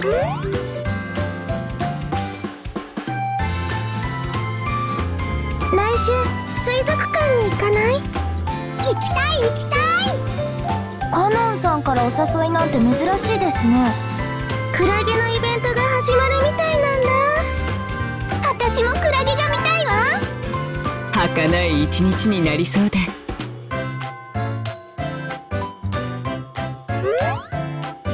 来週水族館に行かない？行きたい行きたい！カノンさんからお誘いなんて珍しいですね。クラゲのイベントが始まるみたいなんだ。私もクラゲが見たいわ。儚い一日になりそうで。